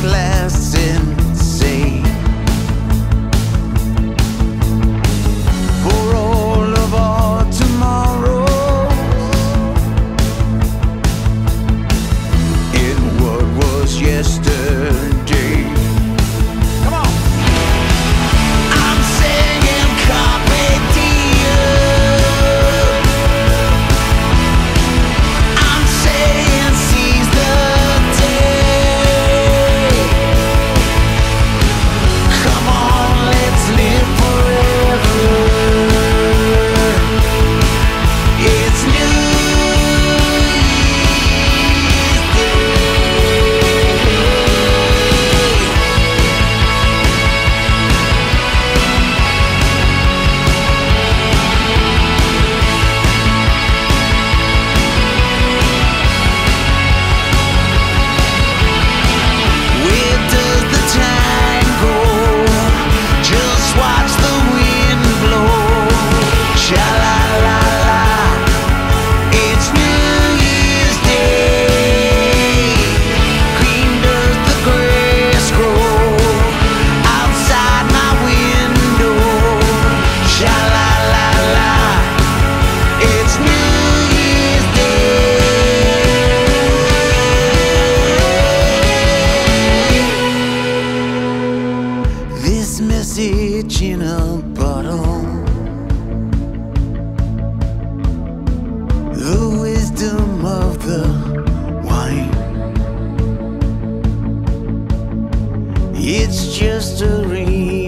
glass. Message in a bottle? The wisdom of the wine. It's just a ring.